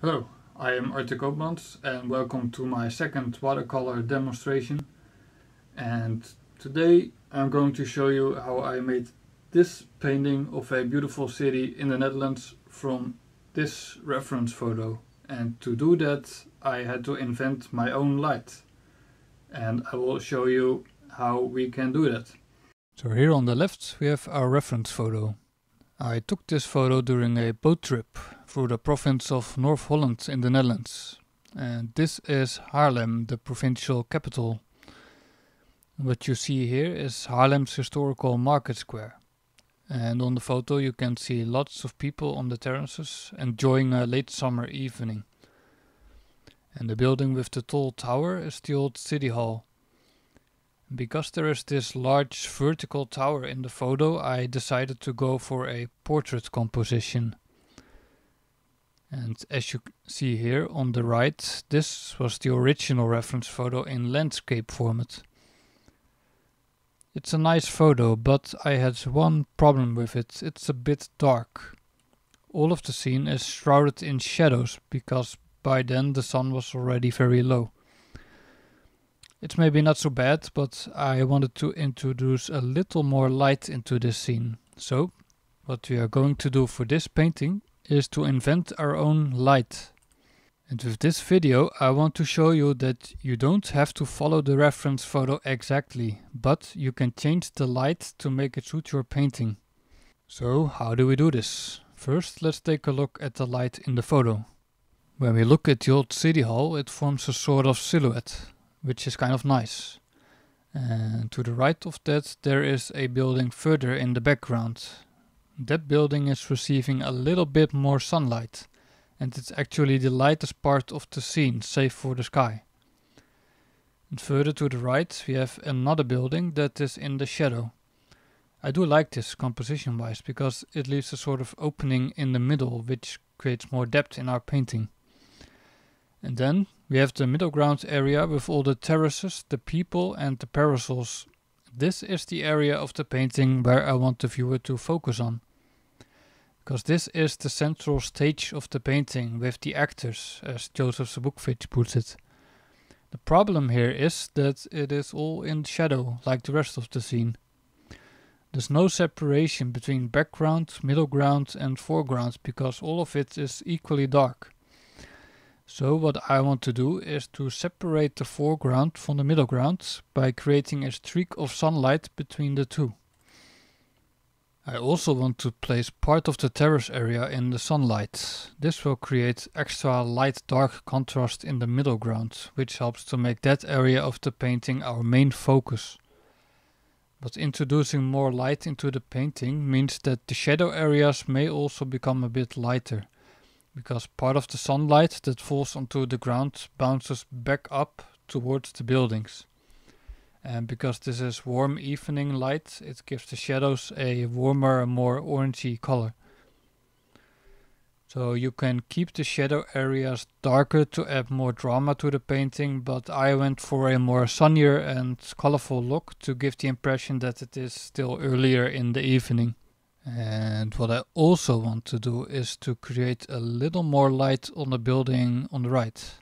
Hello, I am Arthur Koopmans and welcome to my second watercolor demonstration. And today I'm going to show you how I made this painting of a beautiful city in the Netherlands from this reference photo. And to do that I had to invent my own light. And I will show you how we can do that. So here on the left we have our reference photo. I took this photo during a boat trip through the province of North Holland in the Netherlands. And this is Haarlem, the provincial capital. What you see here is Haarlem's historical market square. And on the photo you can see lots of people on the terraces enjoying a late summer evening. And the building with the tall tower is the old city hall. Because there is this large vertical tower in the photo, I decided to go for a portrait composition. And as you see here on the right, this was the original reference photo in landscape format. It's a nice photo, but I had one problem with it. It's a bit dark. All of the scene is shrouded in shadows, because by then the sun was already very low. It's maybe not so bad, but I wanted to introduce a little more light into this scene. So, what we are going to do for this painting is to invent our own light. And with this video I want to show you that you don't have to follow the reference photo exactly, but you can change the light to make it suit your painting. So how do we do this? First let's take a look at the light in the photo. When we look at the old city hall it forms a sort of silhouette which is kind of nice. And to the right of that there is a building further in the background. That building is receiving a little bit more sunlight and it's actually the lightest part of the scene save for the sky. And further to the right we have another building that is in the shadow. I do like this composition wise because it leaves a sort of opening in the middle which creates more depth in our painting. And then we have the middle ground area with all the terraces, the people and the parasols. This is the area of the painting where I want the viewer to focus on. Because this is the central stage of the painting with the actors, as Joseph Zbukvic puts it. The problem here is that it is all in shadow, like the rest of the scene. There's no separation between background, middle ground and foreground because all of it is equally dark. So what I want to do is to separate the foreground from the middle ground by creating a streak of sunlight between the two. I also want to place part of the terrace area in the sunlight. This will create extra light-dark contrast in the middle ground, which helps to make that area of the painting our main focus. But introducing more light into the painting means that the shadow areas may also become a bit lighter because part of the sunlight that falls onto the ground bounces back up towards the buildings. And because this is warm evening light, it gives the shadows a warmer, more orangey color. So you can keep the shadow areas darker to add more drama to the painting, but I went for a more sunnier and colorful look to give the impression that it is still earlier in the evening. And what I also want to do is to create a little more light on the building on the right.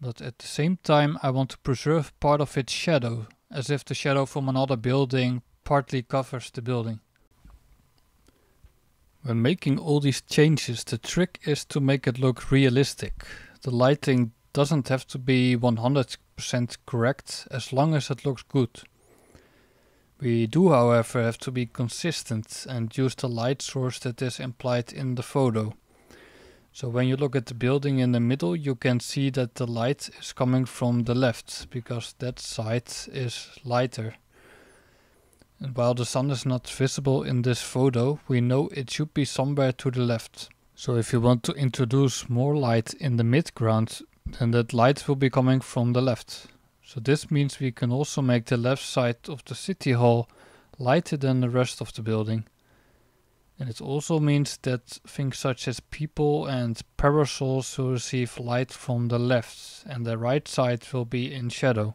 But at the same time I want to preserve part of its shadow, as if the shadow from another building partly covers the building. When making all these changes the trick is to make it look realistic. The lighting doesn't have to be 100% correct as long as it looks good. We do however have to be consistent and use the light source that is implied in the photo. So when you look at the building in the middle you can see that the light is coming from the left because that side is lighter. And while the sun is not visible in this photo we know it should be somewhere to the left. So if you want to introduce more light in the midground then that light will be coming from the left. So this means we can also make the left side of the city hall lighter than the rest of the building. And it also means that things such as people and parasols will receive light from the left and the right side will be in shadow.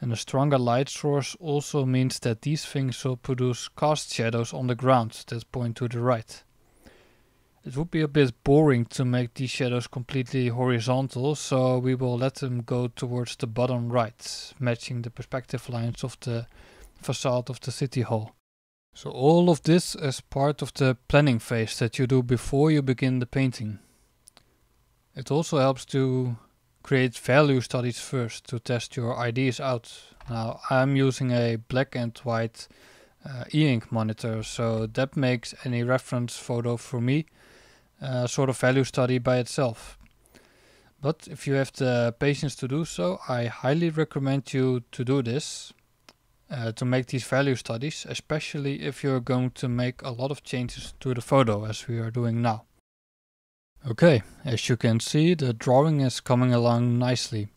And a stronger light source also means that these things will produce cast shadows on the ground that point to the right. It would be a bit boring to make these shadows completely horizontal, so we will let them go towards the bottom right, matching the perspective lines of the facade of the city hall. So all of this is part of the planning phase that you do before you begin the painting. It also helps to create value studies first to test your ideas out. Now I'm using a black and white uh, e-ink monitor, so that makes any reference photo for me uh, sort of value study by itself. But if you have the patience to do so, I highly recommend you to do this uh, to make these value studies, especially if you're going to make a lot of changes to the photo as we are doing now. Okay, as you can see the drawing is coming along nicely.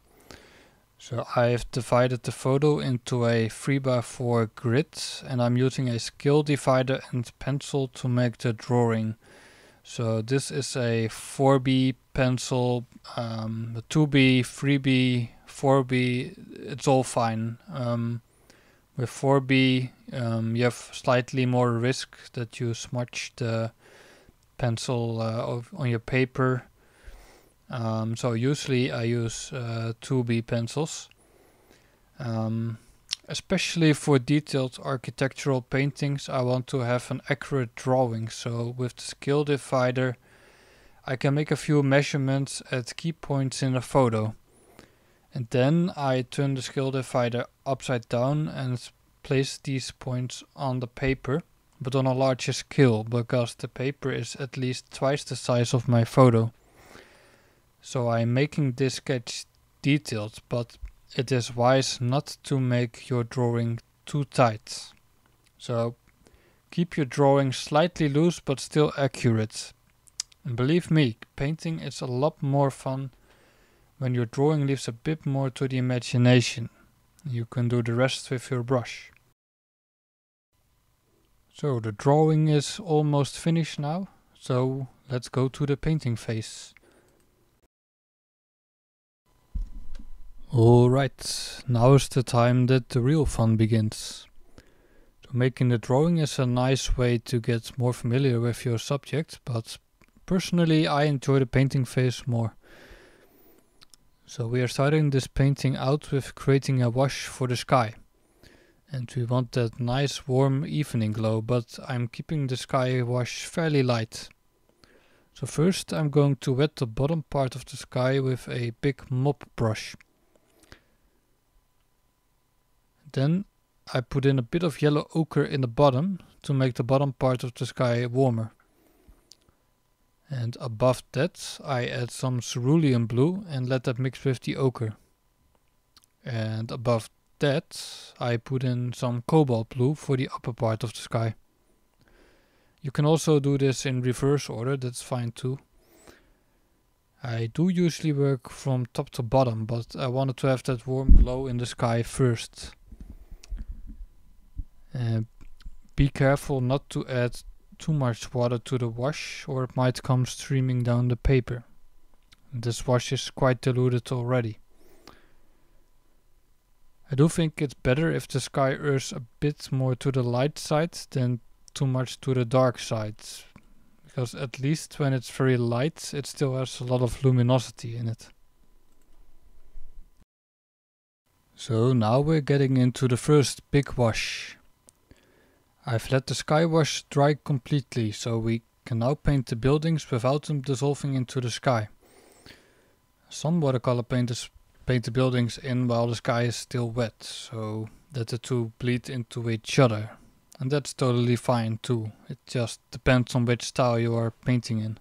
So I have divided the photo into a 3x4 grid and I'm using a scale divider and pencil to make the drawing so this is a 4B pencil, um, 2B, 3B, 4B, it's all fine. Um, with 4B um, you have slightly more risk that you smudge the pencil uh, on your paper. Um, so usually I use uh, 2B pencils. Um, Especially for detailed architectural paintings I want to have an accurate drawing so with the scale divider I can make a few measurements at key points in a photo. And then I turn the scale divider upside down and place these points on the paper but on a larger scale because the paper is at least twice the size of my photo. So I'm making this sketch detailed but it is wise not to make your drawing too tight. So keep your drawing slightly loose but still accurate. And believe me, painting is a lot more fun when your drawing leaves a bit more to the imagination. You can do the rest with your brush. So the drawing is almost finished now, so let's go to the painting phase. Alright, now is the time that the real fun begins. So making the drawing is a nice way to get more familiar with your subject, but personally I enjoy the painting phase more. So we are starting this painting out with creating a wash for the sky. And we want that nice warm evening glow, but I'm keeping the sky wash fairly light. So first I'm going to wet the bottom part of the sky with a big mop brush. Then I put in a bit of yellow ochre in the bottom to make the bottom part of the sky warmer. And above that I add some cerulean blue and let that mix with the ochre. And above that I put in some cobalt blue for the upper part of the sky. You can also do this in reverse order, that's fine too. I do usually work from top to bottom, but I wanted to have that warm glow in the sky first. Uh, be careful not to add too much water to the wash or it might come streaming down the paper. This wash is quite diluted already. I do think it's better if the sky errs a bit more to the light side than too much to the dark side. Because at least when it's very light, it still has a lot of luminosity in it. So now we're getting into the first big wash. I've let the sky wash dry completely, so we can now paint the buildings without them dissolving into the sky. Some watercolor painters paint the buildings in while the sky is still wet, so that the two bleed into each other. And that's totally fine too, it just depends on which style you are painting in.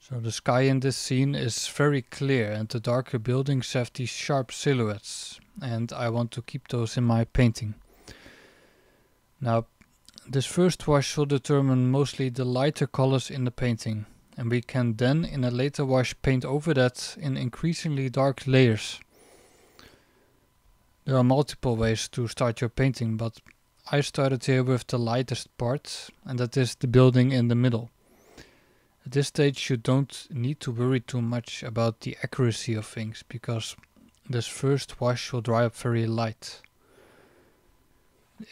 So the sky in this scene is very clear and the darker buildings have these sharp silhouettes and I want to keep those in my painting. Now, this first wash will determine mostly the lighter colors in the painting, and we can then in a later wash paint over that in increasingly dark layers. There are multiple ways to start your painting, but I started here with the lightest part, and that is the building in the middle. At this stage you don't need to worry too much about the accuracy of things, because this first wash will dry up very light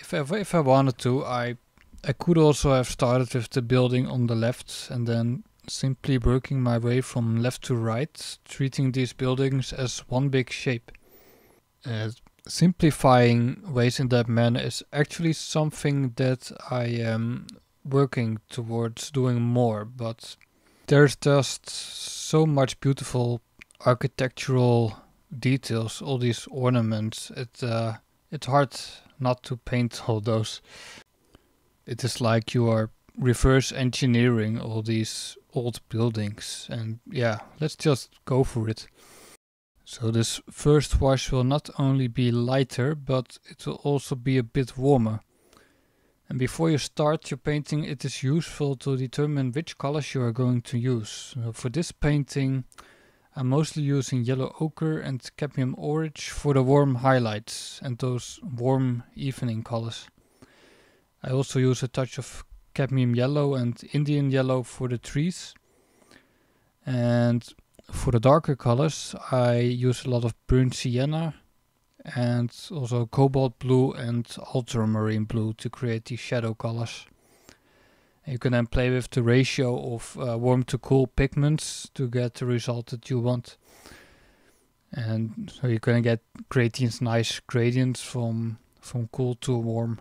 if I, if I wanted to, I I could also have started with the building on the left and then simply working my way from left to right, treating these buildings as one big shape. Uh, simplifying ways in that manner is actually something that I am working towards doing more, but there's just so much beautiful architectural details, all these ornaments. It uh, it's hard not to paint all those. It is like you are reverse engineering all these old buildings, and yeah, let's just go for it. So this first wash will not only be lighter, but it will also be a bit warmer. And before you start your painting, it is useful to determine which colors you are going to use. For this painting, I'm mostly using yellow ochre and cadmium orange for the warm highlights and those warm evening colors. I also use a touch of cadmium yellow and Indian yellow for the trees. And for the darker colors, I use a lot of burnt sienna and also cobalt blue and ultramarine blue to create these shadow colors. You can then play with the ratio of uh, warm to cool pigments to get the result that you want. And so you can get these nice gradients from from cool to warm.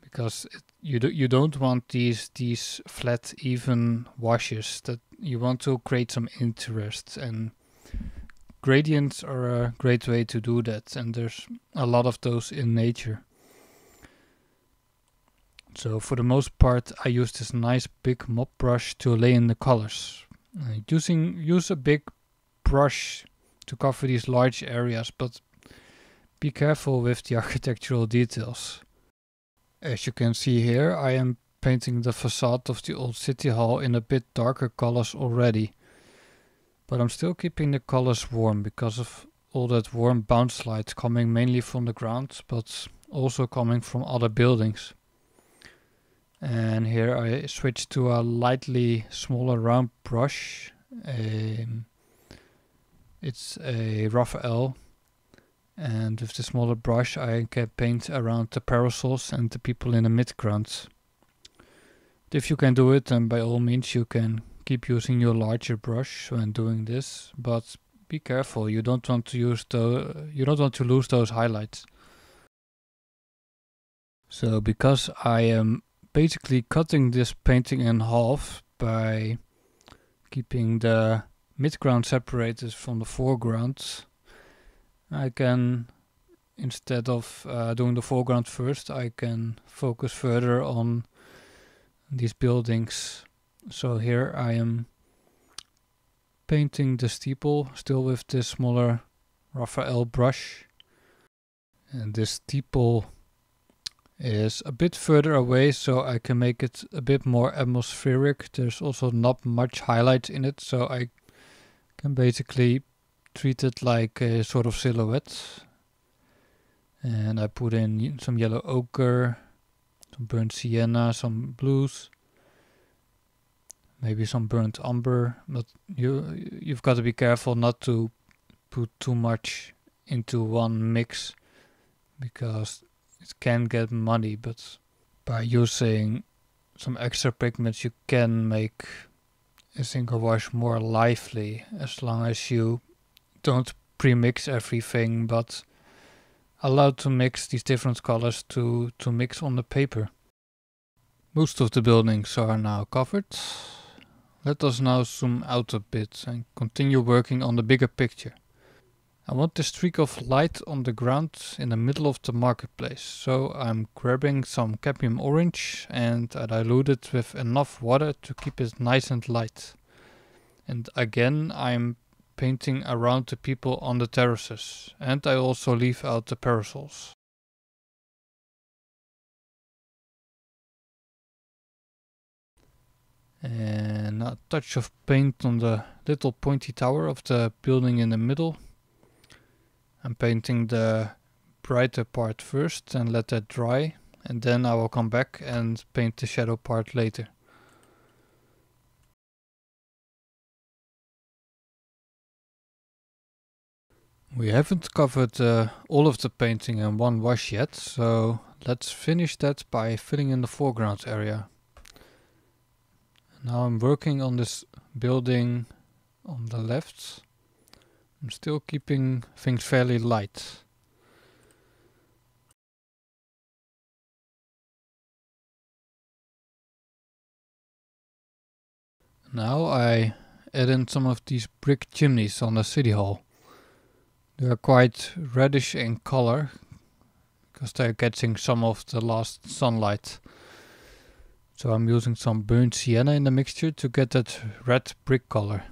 Because it, you do, you don't want these these flat even washes that you want to create some interest and gradients are a great way to do that and there's a lot of those in nature so for the most part I use this nice big mop brush to lay in the colors. Uh, using use a big brush to cover these large areas but be careful with the architectural details. As you can see here I am painting the facade of the old city hall in a bit darker colors already. But I'm still keeping the colors warm because of all that warm bounce light coming mainly from the ground, but also coming from other buildings. And here I switch to a lightly smaller round brush. Um, it's a Raphael. And with the smaller brush I can paint around the parasols and the people in the midground. If you can do it, then by all means you can keep using your larger brush when doing this, but be careful. You don't want to use the you don't want to lose those highlights. So because I am basically cutting this painting in half by keeping the midground separated from the foreground, I can instead of uh, doing the foreground first, I can focus further on these buildings. So here I am painting the steeple still with this smaller Raphael brush. And this steeple is a bit further away so I can make it a bit more atmospheric. There's also not much highlight in it so I can basically treat it like a sort of silhouette. And I put in some yellow ochre some burnt sienna some blues maybe some burnt umber but you you've got to be careful not to put too much into one mix because it can get money, but by using some extra pigments you can make a single wash more lively as long as you don't pre-mix everything but allow to mix these different colors to to mix on the paper most of the buildings are now covered let us now zoom out a bit and continue working on the bigger picture. I want the streak of light on the ground in the middle of the marketplace, so I'm grabbing some cadmium orange and I dilute it with enough water to keep it nice and light. And again I'm painting around the people on the terraces and I also leave out the parasols. and a touch of paint on the little pointy tower of the building in the middle. I'm painting the brighter part first and let that dry and then I will come back and paint the shadow part later. We haven't covered uh, all of the painting in one wash yet, so let's finish that by filling in the foreground area. Now I'm working on this building on the left. I'm still keeping things fairly light. Now I add in some of these brick chimneys on the city hall. They are quite reddish in color because they're catching some of the last sunlight. So I'm using some burnt sienna in the mixture to get that red brick color.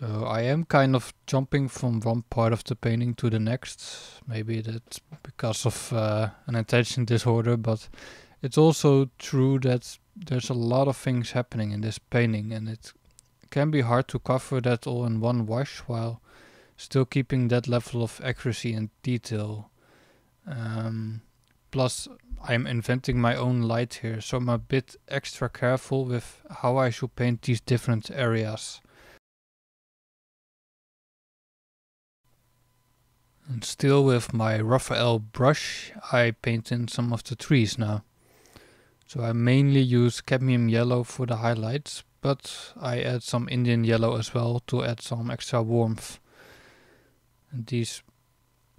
So I am kind of jumping from one part of the painting to the next. Maybe that's because of uh, an attention disorder, but it's also true that there's a lot of things happening in this painting and it can be hard to cover that all in one wash while still keeping that level of accuracy and detail. Um, plus, I'm inventing my own light here, so I'm a bit extra careful with how I should paint these different areas. And still with my Raphael brush, I paint in some of the trees now. So I mainly use cadmium yellow for the highlights, but I add some Indian yellow as well to add some extra warmth. And these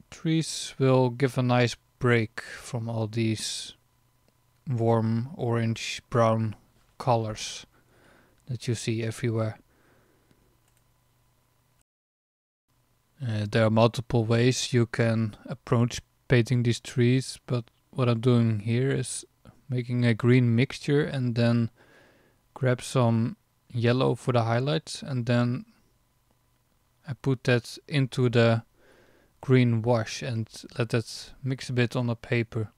trees will give a nice break from all these warm orange brown colors that you see everywhere. Uh, there are multiple ways you can approach painting these trees, but what I'm doing here is making a green mixture and then grab some yellow for the highlights and then I put that into the green wash and let that mix a bit on the paper.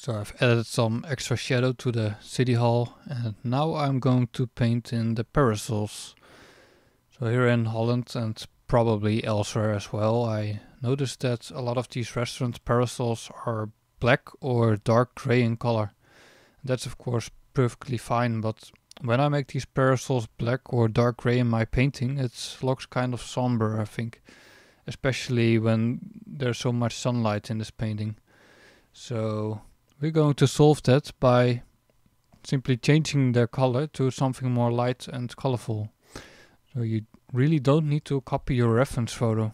So I've added some extra shadow to the city hall and now I'm going to paint in the parasols. So here in Holland and probably elsewhere as well, I noticed that a lot of these restaurant parasols are black or dark gray in color. That's of course perfectly fine, but when I make these parasols black or dark gray in my painting, it looks kind of somber, I think. Especially when there's so much sunlight in this painting. So we're going to solve that by simply changing their color to something more light and colorful. So you really don't need to copy your reference photo.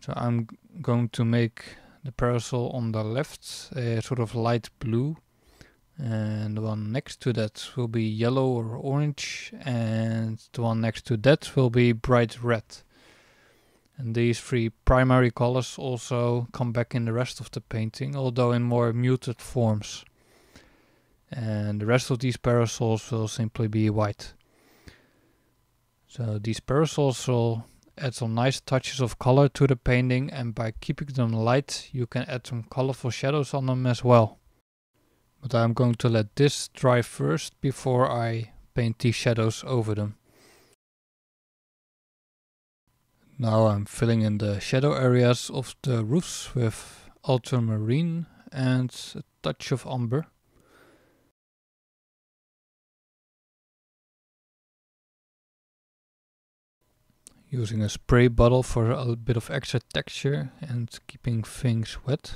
So I'm going to make the parasol on the left a sort of light blue and the one next to that will be yellow or orange and the one next to that will be bright red and these three primary colors also come back in the rest of the painting although in more muted forms. And the rest of these parasols will simply be white. So these parasols will add some nice touches of color to the painting and by keeping them light you can add some colorful shadows on them as well. But I'm going to let this dry first before I paint these shadows over them. Now I'm filling in the shadow areas of the roofs with ultramarine and a touch of umber. Using a spray bottle for a bit of extra texture and keeping things wet.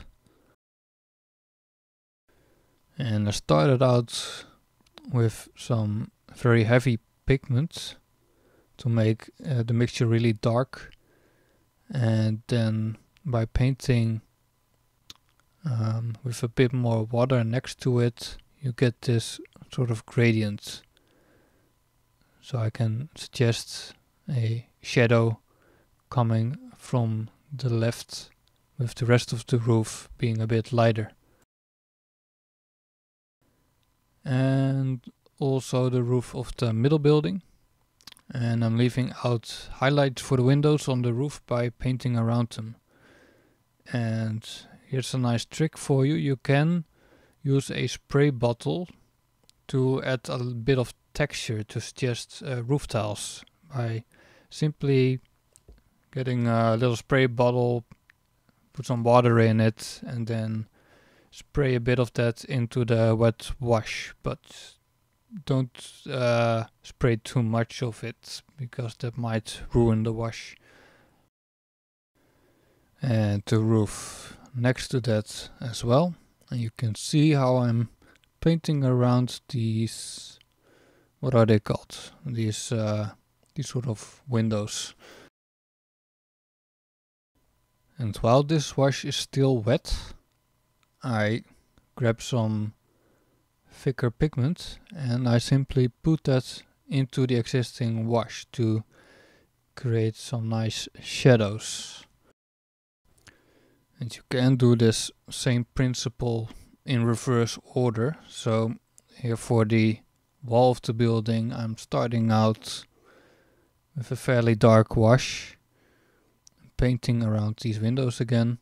And I started out with some very heavy pigments to make uh, the mixture really dark and then by painting um, with a bit more water next to it you get this sort of gradient so I can suggest a shadow coming from the left with the rest of the roof being a bit lighter and also the roof of the middle building. And I'm leaving out highlights for the windows on the roof by painting around them. And here's a nice trick for you. You can use a spray bottle to add a bit of texture to suggest uh, roof tiles by simply getting a little spray bottle, put some water in it, and then spray a bit of that into the wet wash, but don't uh, spray too much of it because that might ruin the wash. And the roof next to that as well. And you can see how I'm painting around these, what are they called? These, uh, these sort of windows. And while this wash is still wet, I grab some thicker pigment and I simply put that into the existing wash to create some nice shadows. And you can do this same principle in reverse order. So here for the wall of the building I'm starting out with a fairly dark wash painting around these windows again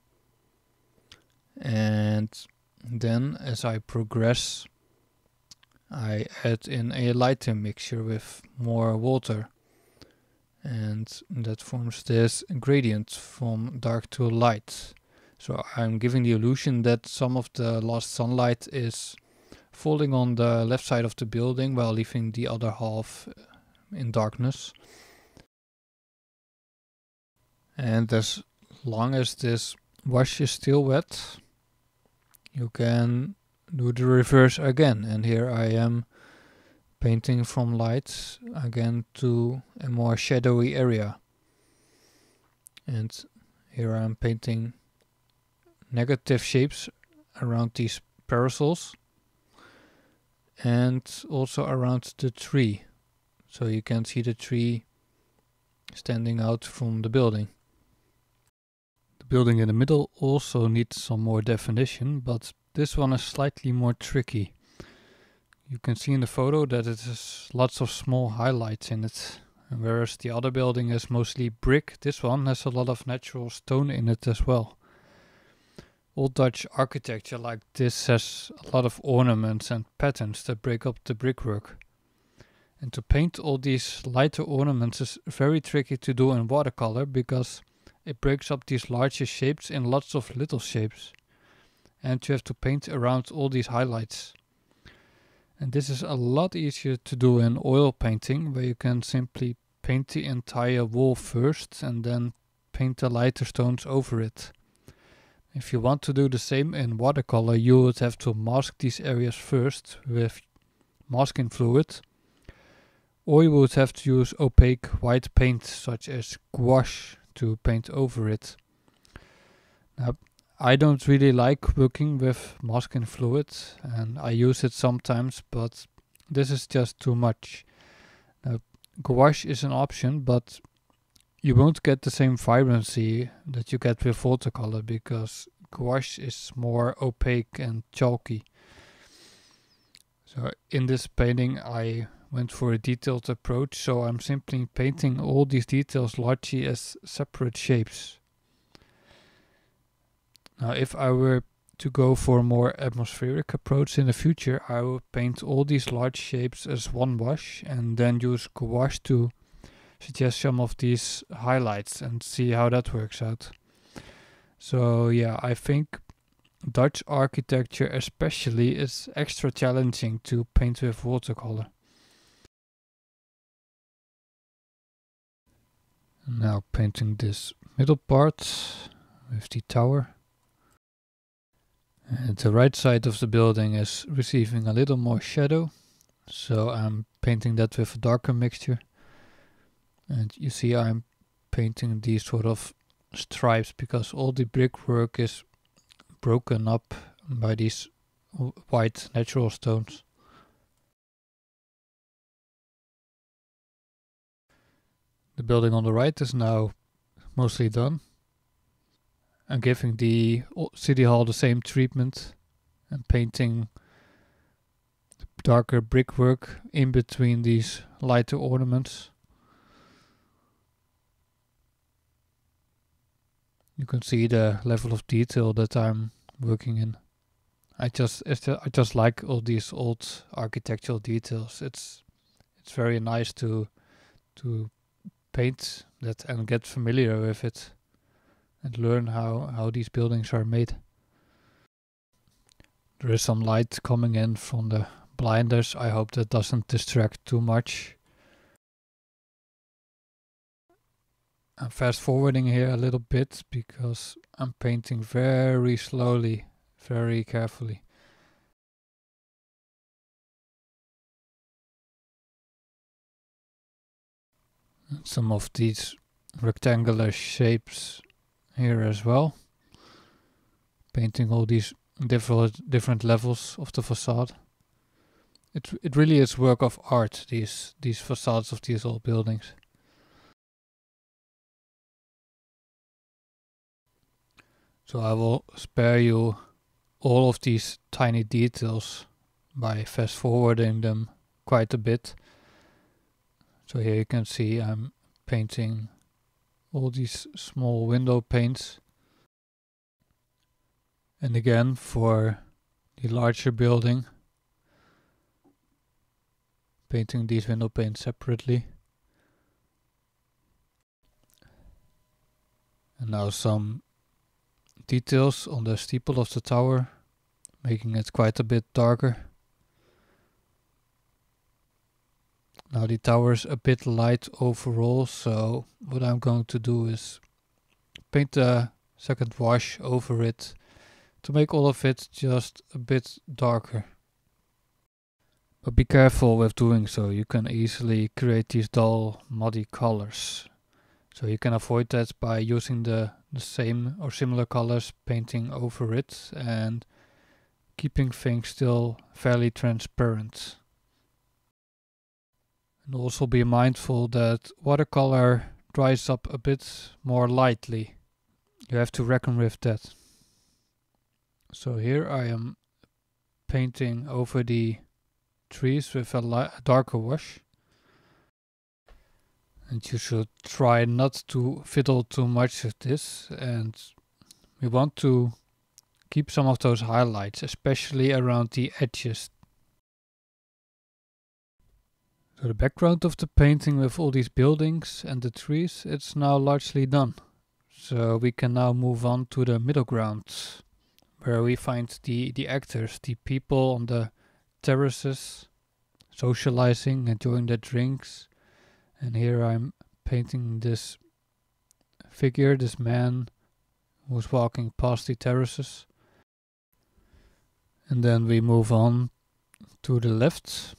and then as I progress I add in a lighter mixture with more water and that forms this gradient from dark to light. So I'm giving the illusion that some of the lost sunlight is falling on the left side of the building while leaving the other half uh, in darkness. And as long as this wash is still wet, you can do the reverse again. And here I am painting from light again to a more shadowy area. And here I'm painting negative shapes around these parasols and also around the tree. So you can see the tree standing out from the building The building in the middle also needs some more definition, but this one is slightly more tricky. You can see in the photo that it has lots of small highlights in it. whereas the other building is mostly brick, this one has a lot of natural stone in it as well. Old Dutch architecture like this has a lot of ornaments and patterns that break up the brickwork. And to paint all these lighter ornaments is very tricky to do in watercolor because it breaks up these larger shapes in lots of little shapes. And you have to paint around all these highlights. And this is a lot easier to do in oil painting, where you can simply paint the entire wall first and then paint the lighter stones over it. If you want to do the same in watercolor, you would have to mask these areas first with masking fluid, or you would have to use opaque white paint such as gouache to paint over it. Now, I don't really like working with masking fluid and I use it sometimes, but this is just too much. Now, gouache is an option, but you won't get the same vibrancy that you get with watercolor because gouache is more opaque and chalky. So in this painting I went for a detailed approach, so I'm simply painting all these details largely as separate shapes. Now if I were to go for a more atmospheric approach in the future, I would paint all these large shapes as one wash and then use gouache to suggest some of these highlights and see how that works out. So yeah, I think Dutch architecture especially is extra challenging to paint with watercolor. Now painting this middle part with the tower. And the right side of the building is receiving a little more shadow. So I'm painting that with a darker mixture. And you see I'm painting these sort of stripes because all the brickwork is broken up by these white natural stones. The building on the right is now mostly done. I'm giving the city hall the same treatment and painting darker brickwork in between these lighter ornaments. You can see the level of detail that I'm working in. I just I just like all these old architectural details. It's it's very nice to to paint that and get familiar with it and learn how, how these buildings are made. There is some light coming in from the blinders. I hope that doesn't distract too much. I'm fast forwarding here a little bit because I'm painting very slowly, very carefully. Some of these rectangular shapes here as well. Painting all these different different levels of the facade. It it really is work of art. These these facades of these old buildings. So I will spare you all of these tiny details by fast forwarding them quite a bit. So here you can see I'm painting all these small window panes. And again for the larger building, painting these window panes separately. And now some details on the steeple of the tower, making it quite a bit darker. Now the tower is a bit light overall, so what I'm going to do is paint a second wash over it to make all of it just a bit darker. But be careful with doing so, you can easily create these dull muddy colors. So you can avoid that by using the, the same or similar colors, painting over it and keeping things still fairly transparent. And also be mindful that watercolor dries up a bit more lightly. You have to reckon with that. So here I am painting over the trees with a, a darker wash. And you should try not to fiddle too much with this. And we want to keep some of those highlights, especially around the edges. So the background of the painting with all these buildings and the trees, it's now largely done. So we can now move on to the middle ground, where we find the, the actors, the people on the terraces, socializing, enjoying their drinks. And here I'm painting this figure, this man who's walking past the terraces. And then we move on to the left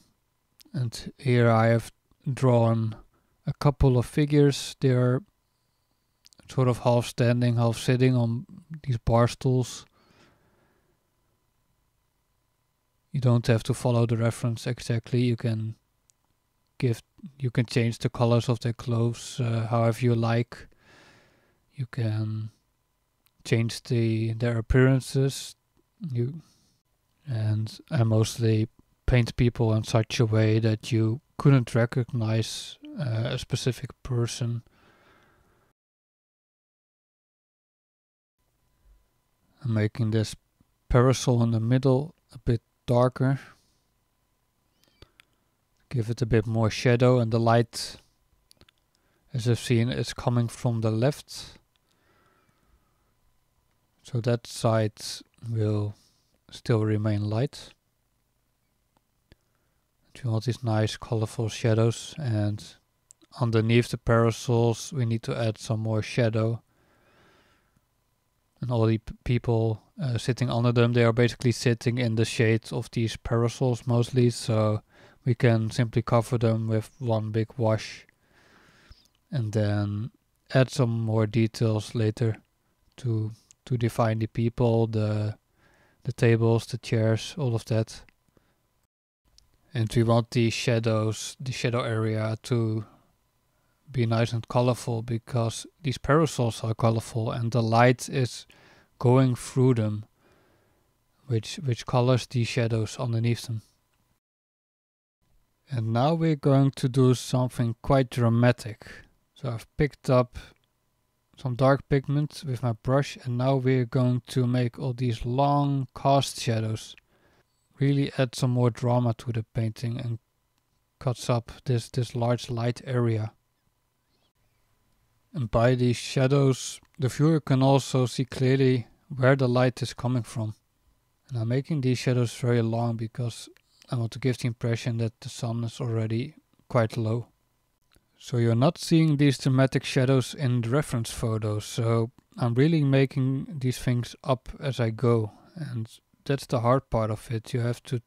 and here I have drawn a couple of figures. They are sort of half standing, half sitting on these bar stools. You don't have to follow the reference exactly. You can give, you can change the colors of their clothes uh, however you like. You can change the their appearances. You and I mostly paint people in such a way that you couldn't recognize uh, a specific person. I'm making this parasol in the middle a bit darker. Give it a bit more shadow and the light, as I've seen, is coming from the left. So that side will still remain light to all these nice colorful shadows and underneath the parasols we need to add some more shadow. And all the people uh, sitting under them they are basically sitting in the shade of these parasols mostly so we can simply cover them with one big wash. And then add some more details later to to define the people the the tables the chairs all of that and we want the shadows, the shadow area to be nice and colorful because these parasols are colorful and the light is going through them which which colors the shadows underneath them. And now we're going to do something quite dramatic. So I've picked up some dark pigment with my brush and now we're going to make all these long cast shadows really add some more drama to the painting and cuts up this, this large light area. And by these shadows, the viewer can also see clearly where the light is coming from. And I'm making these shadows very long because I want to give the impression that the sun is already quite low. So you're not seeing these dramatic shadows in the reference photos. So I'm really making these things up as I go. And that's the hard part of it. You have to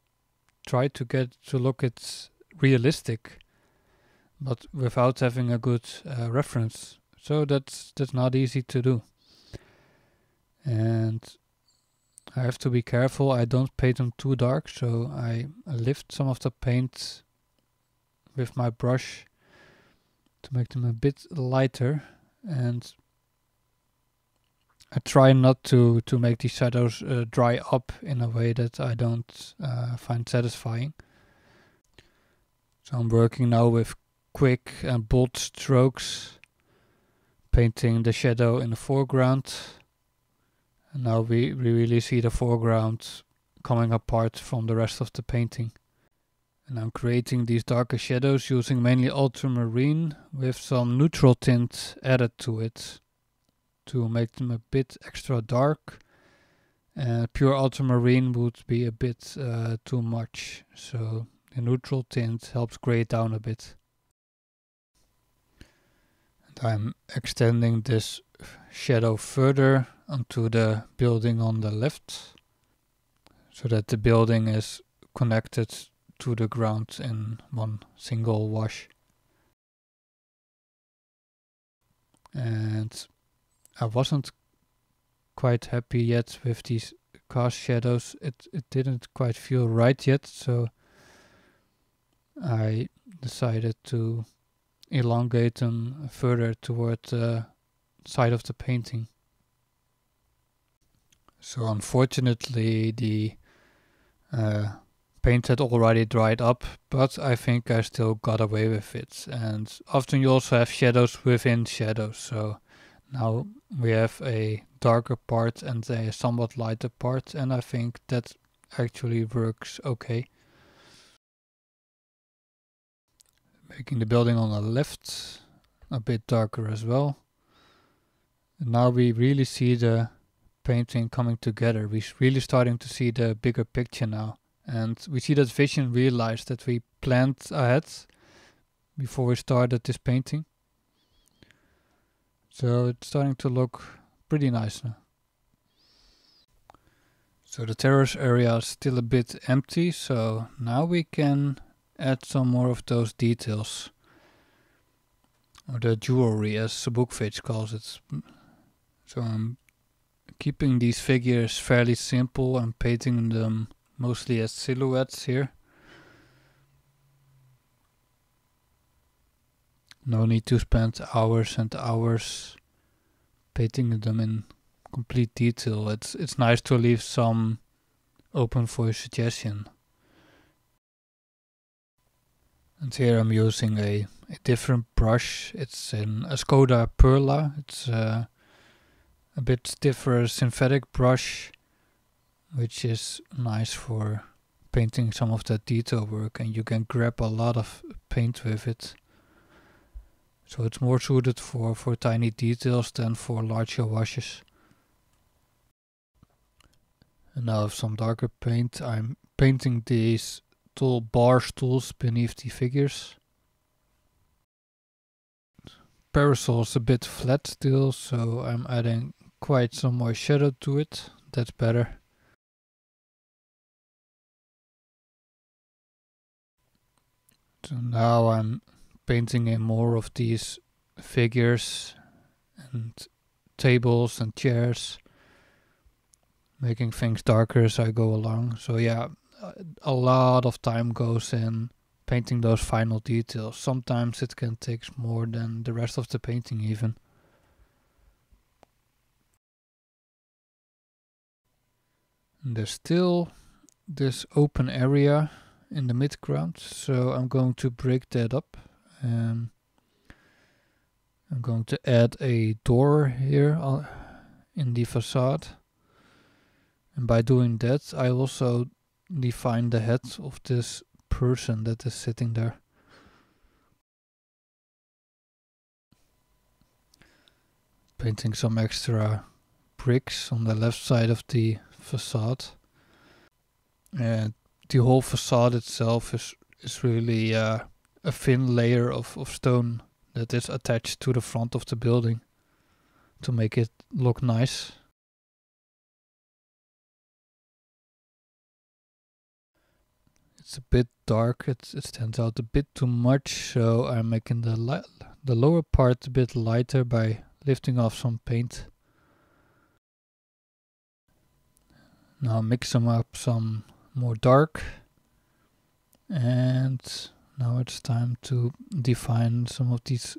try to get to look it realistic, but without having a good uh, reference. So that's that's not easy to do. And I have to be careful. I don't paint them too dark, so I lift some of the paint with my brush to make them a bit lighter and I try not to to make these shadows uh, dry up in a way that I don't uh, find satisfying. So I'm working now with quick and bold strokes, painting the shadow in the foreground. And now we, we really see the foreground coming apart from the rest of the painting. And I'm creating these darker shadows using mainly ultramarine with some neutral tint added to it to make them a bit extra dark. And pure ultramarine would be a bit uh, too much, so the neutral tint helps gray it down a bit. And I'm extending this shadow further onto the building on the left, so that the building is connected to the ground in one single wash. And I wasn't quite happy yet with these cast shadows. It it didn't quite feel right yet, so I decided to elongate them further toward the side of the painting. So unfortunately the uh, paint had already dried up, but I think I still got away with it. And often you also have shadows within shadows, so now we have a darker part and a somewhat lighter part, and I think that actually works okay. Making the building on the left a bit darker as well. And now we really see the painting coming together. We're really starting to see the bigger picture now. And we see that vision realized that we planned ahead before we started this painting. So it's starting to look pretty nice now. So the terrace area is still a bit empty, so now we can add some more of those details. Or the jewelry as Zbukvic calls it. So I'm keeping these figures fairly simple and painting them mostly as silhouettes here. No need to spend hours and hours painting them in complete detail. It's it's nice to leave some open for suggestion. And here I'm using a, a different brush. It's an Escoda Perla. It's uh, a bit stiffer synthetic brush which is nice for painting some of that detail work and you can grab a lot of paint with it. So it's more suited for, for tiny details than for larger washes. And now with some darker paint I'm painting these tall bar stools beneath the figures. Parasol's a bit flat still so I'm adding quite some more shadow to it. That's better. So now I'm painting in more of these figures and tables and chairs, making things darker as I go along. So yeah, a lot of time goes in painting those final details. Sometimes it can take more than the rest of the painting even. There's still this open area in the midground. So I'm going to break that up. Um, I'm going to add a door here in the facade. And by doing that, I also define the head of this person that is sitting there. Painting some extra bricks on the left side of the facade. And the whole facade itself is is really uh, a thin layer of, of stone that is attached to the front of the building to make it look nice. It's a bit dark, it, it stands out a bit too much, so I'm making the, li the lower part a bit lighter by lifting off some paint. Now mix them up some more dark and now it's time to define some of these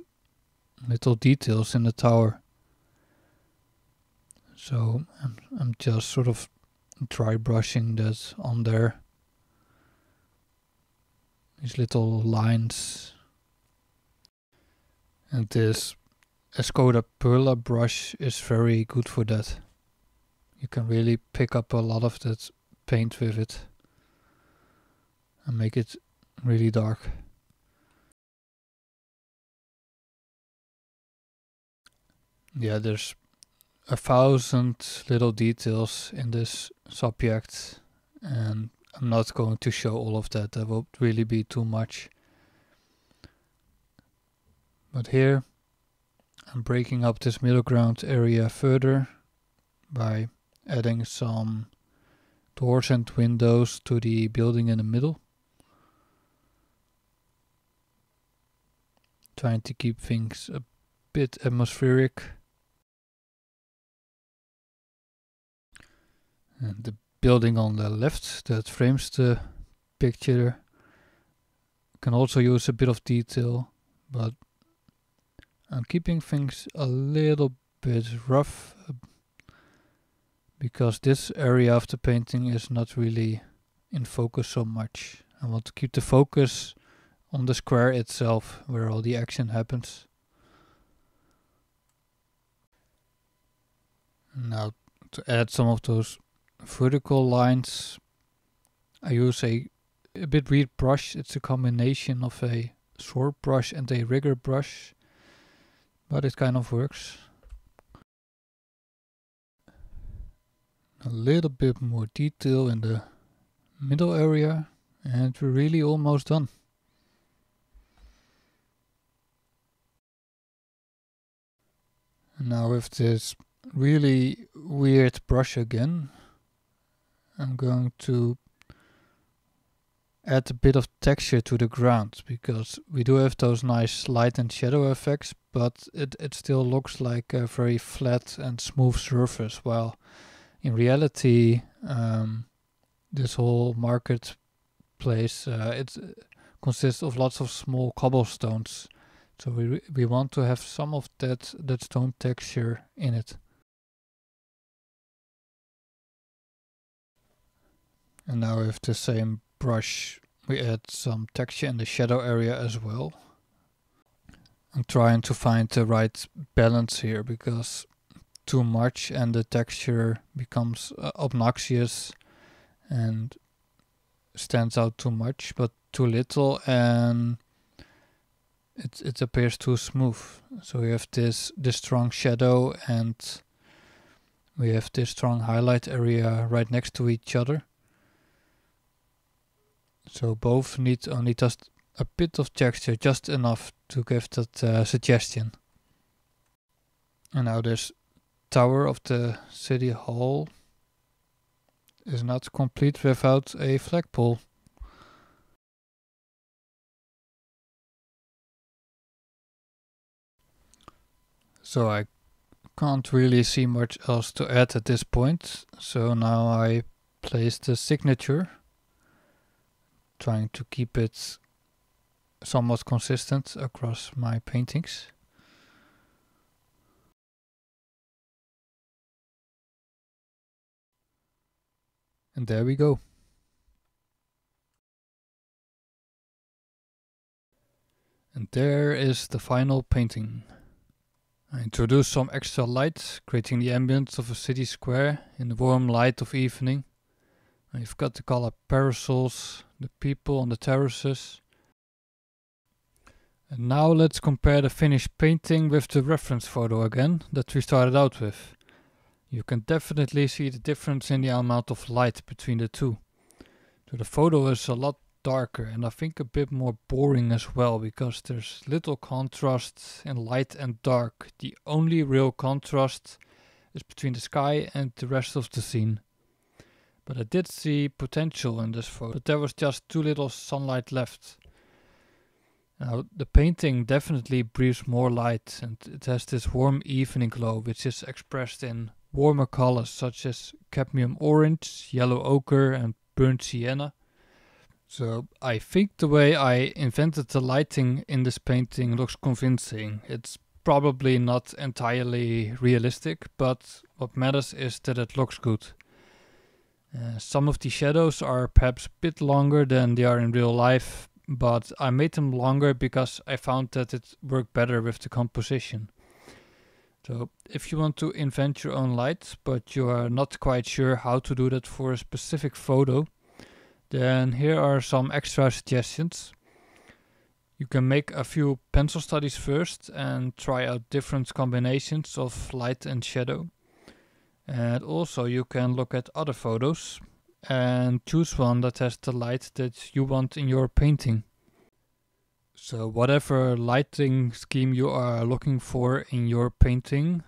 little details in the tower. So I'm, I'm just sort of dry brushing that on there. These little lines. And this Escoda Perla brush is very good for that. You can really pick up a lot of that paint with it and make it really dark. Yeah, there's a thousand little details in this subject and I'm not going to show all of that, that would really be too much. But here I'm breaking up this middle ground area further by adding some doors and windows to the building in the middle. Trying to keep things a bit atmospheric. And the building on the left that frames the picture can also use a bit of detail, but I'm keeping things a little bit rough because this area of the painting is not really in focus so much. I want to keep the focus on the square itself where all the action happens. Now to add some of those vertical lines I use a, a bit weird brush. It's a combination of a sword brush and a rigger brush but it kind of works. A little bit more detail in the middle area and we're really almost done. Now with this really weird brush again, I'm going to add a bit of texture to the ground because we do have those nice light and shadow effects but it, it still looks like a very flat and smooth surface while in reality um, this whole marketplace uh, it consists of lots of small cobblestones so we, we want to have some of that, that stone texture in it. And now with the same brush we add some texture in the shadow area as well. I'm trying to find the right balance here because too much and the texture becomes uh, obnoxious and stands out too much but too little and it it appears too smooth. So we have this this strong shadow and we have this strong highlight area right next to each other. So both need only just a bit of texture, just enough to give that uh, suggestion. And now this tower of the city hall is not complete without a flagpole. So I can't really see much else to add at this point. So now I place the signature, trying to keep it somewhat consistent across my paintings. And there we go. And there is the final painting. I introduce some extra light, creating the ambience of a city square in the warm light of evening. You've got the color parasols, the people on the terraces. And now let's compare the finished painting with the reference photo again that we started out with. You can definitely see the difference in the amount of light between the two. So the photo is a lot darker and I think a bit more boring as well because there's little contrast in light and dark. The only real contrast is between the sky and the rest of the scene. But I did see potential in this photo, but there was just too little sunlight left. Now, the painting definitely breathes more light and it has this warm evening glow which is expressed in warmer colors such as cadmium orange, yellow ochre and burnt sienna. So I think the way I invented the lighting in this painting looks convincing. It's probably not entirely realistic, but what matters is that it looks good. Uh, some of the shadows are perhaps a bit longer than they are in real life, but I made them longer because I found that it worked better with the composition. So if you want to invent your own light, but you are not quite sure how to do that for a specific photo, then here are some extra suggestions. You can make a few pencil studies first and try out different combinations of light and shadow. And also you can look at other photos and choose one that has the light that you want in your painting. So whatever lighting scheme you are looking for in your painting,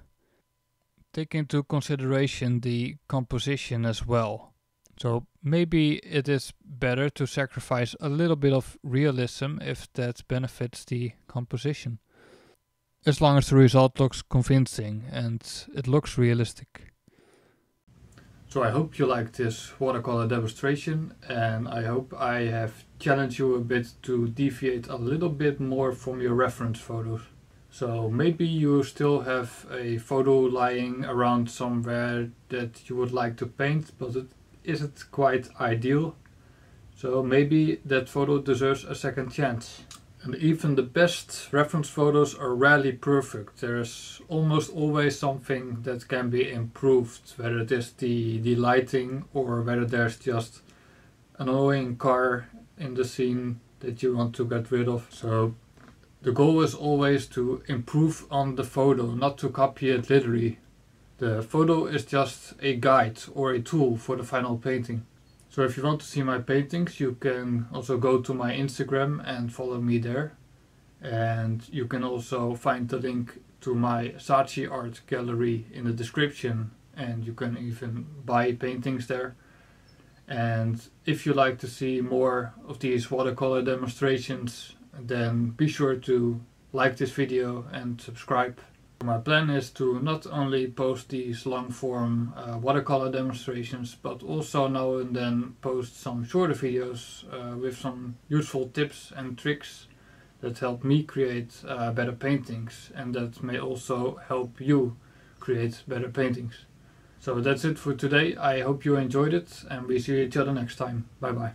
take into consideration the composition as well. So maybe it is better to sacrifice a little bit of realism if that benefits the composition. As long as the result looks convincing and it looks realistic. So I hope you liked this watercolor demonstration and I hope I have challenged you a bit to deviate a little bit more from your reference photos. So maybe you still have a photo lying around somewhere that you would like to paint but it isn't quite ideal. So maybe that photo deserves a second chance. And even the best reference photos are rarely perfect. There's almost always something that can be improved, whether it is the, the lighting or whether there's just an annoying car in the scene that you want to get rid of. So the goal is always to improve on the photo, not to copy it literally. The photo is just a guide or a tool for the final painting. So if you want to see my paintings, you can also go to my Instagram and follow me there. And you can also find the link to my Saatchi art gallery in the description and you can even buy paintings there. And if you like to see more of these watercolor demonstrations, then be sure to like this video and subscribe. My plan is to not only post these long form uh, watercolor demonstrations but also now and then post some shorter videos uh, with some useful tips and tricks that help me create uh, better paintings and that may also help you create better paintings. So that's it for today. I hope you enjoyed it and we see each other next time. Bye bye.